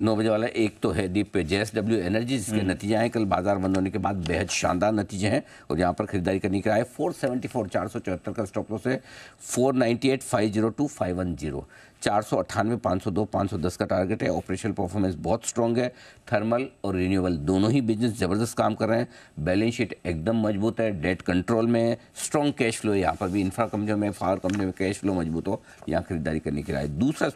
नौ बजे वाला एक तो है डीप पे डब्ल्यू एनर्जी जिसके हम्म। नतीजे हैं। कल बाज़ार बंद होने के बाद बेहद शानदार नतीजे हैं और यहाँ पर खरीदारी करने के आए फोर सेवेंटी फोर चार सौ चौहत्तर का स्टॉप लॉस है। Four ninety eight five zero two five one zero. चार सौ अट्ठानवे पाँच सौ दो पाँच सौ दस का टारगेट है। ऑपरेशनल परफॉर्मेंस बहुत स्ट्रॉन्ग है। थर्मल और रिन्यूएबल दोनों ही बिज़नेस ज़बरदस्त काम कर रहे हैं। बैलेंस शीट एकदम मज़बूत है डेट कंट्रोल में है स्ट्रॉन्ग कैश फ्लो है। यहाँ पर भी इंफ्रा कंपनियों में फावर कंपनियों में कैश फ्लो मज़बूत हो यहाँ खरीदारी करने की राय दूसरा